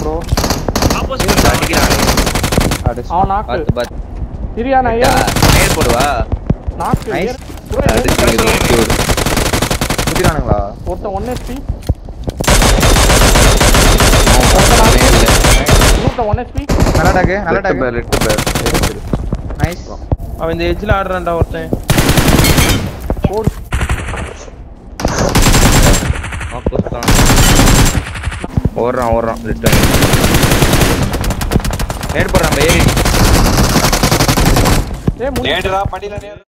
Bro opposite அடிக்கிறான் அவன் நாக்கு. பார்த்து பார்த்து சிரியா நான் ஏன் நேர் போடுவா? நாக்கு. ஏன் cute. குதிரானுங்களா எஸ்பி அவன் நேர்ல. இன்னொருத்தன் ஒன் எஸ்பி நல்ல டாக்கு நல்ல பேர் பேர். நைஸ் அவன் இந்த எட்ஜ்ல ஆடுறான்டா ஒருத்தன். போடு அவன் குத்துறான். ஓடுறான் ஓடுறான் ரிட்டர்ன் நேர் போடுறான் ஏறி நேடுடா படியில நேடு